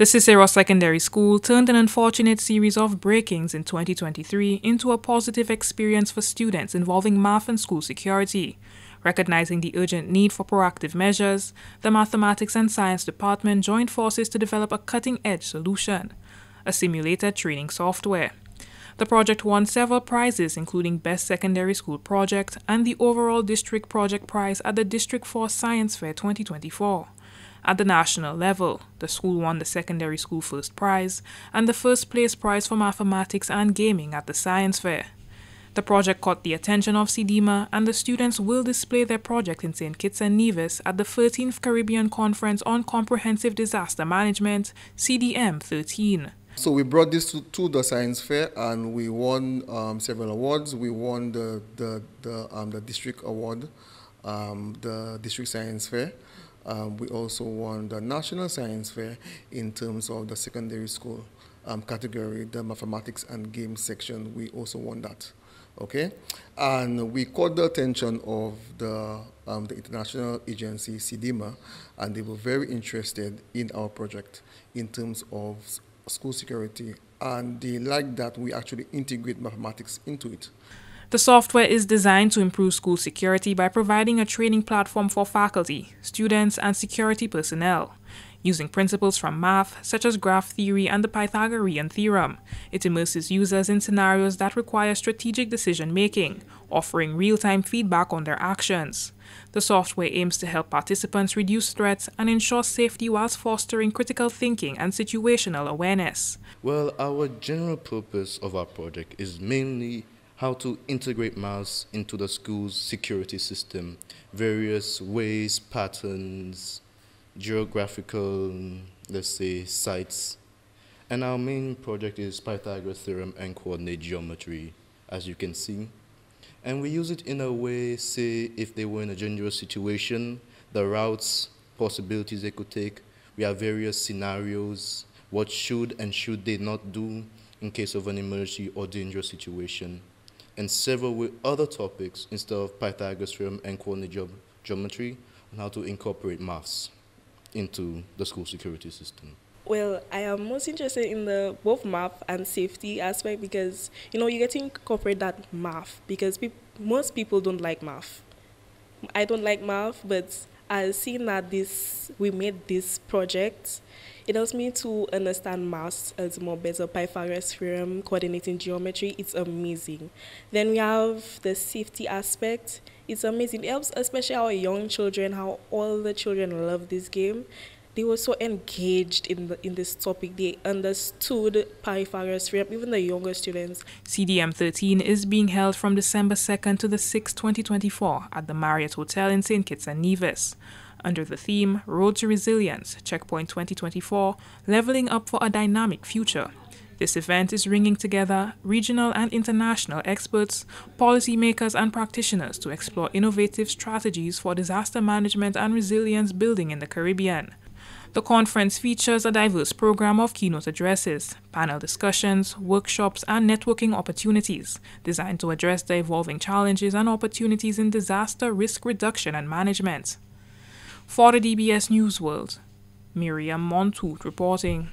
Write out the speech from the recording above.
The Ciceron Secondary School turned an unfortunate series of break-ins in 2023 into a positive experience for students involving math and school security. Recognizing the urgent need for proactive measures, the Mathematics and Science Department joined forces to develop a cutting-edge solution, a simulated training software. The project won several prizes including Best Secondary School Project and the overall District Project Prize at the District 4 Science Fair 2024. At the national level, the school won the secondary school first prize and the first place prize for mathematics and gaming at the science fair. The project caught the attention of CDEMA and the students will display their project in St. Kitts and Nevis at the 13th Caribbean Conference on Comprehensive Disaster Management, CDM 13. So we brought this to, to the science fair and we won um, several awards. We won the, the, the, um, the district award, um, the district science fair. Um, we also won the National Science Fair in terms of the secondary school um, category, the mathematics and games section. We also won that. Okay, and we caught the attention of the um, the international agency CDEMA, and they were very interested in our project in terms of school security, and they like that we actually integrate mathematics into it. The software is designed to improve school security by providing a training platform for faculty, students, and security personnel. Using principles from math, such as graph theory and the Pythagorean theorem, it immerses users in scenarios that require strategic decision making, offering real time feedback on their actions. The software aims to help participants reduce threats and ensure safety whilst fostering critical thinking and situational awareness. Well, our general purpose of our project is mainly how to integrate maths into the school's security system, various ways, patterns, geographical, let's say, sites. And our main project is Pythagoras theorem and coordinate geometry, as you can see. And we use it in a way, say, if they were in a dangerous situation, the routes, possibilities they could take. We have various scenarios, what should and should they not do in case of an emergency or dangerous situation and several other topics instead of Pythagoras theorem and coordinate ge geometry on how to incorporate maths into the school security system. Well, I am most interested in the both math and safety aspect because you know you get to incorporate that math because pe most people don't like math. I don't like math, but I've seen that this we made this project it helps me to understand maths as more better. Pythagoras theorem, coordinating geometry, it's amazing. Then we have the safety aspect. It's amazing. It helps especially our young children, how all the children love this game. They were so engaged in the, in this topic. They understood Pythagoras theorem, even the younger students. CDM 13 is being held from December 2nd to the 6th, 2024 at the Marriott Hotel in St. Kitts and Nevis under the theme Road to Resilience, Checkpoint 2024, Leveling Up for a Dynamic Future. This event is bringing together regional and international experts, policymakers, and practitioners to explore innovative strategies for disaster management and resilience building in the Caribbean. The conference features a diverse program of keynote addresses, panel discussions, workshops, and networking opportunities designed to address the evolving challenges and opportunities in disaster risk reduction and management. For the DBS News World, Miriam Montoute reporting.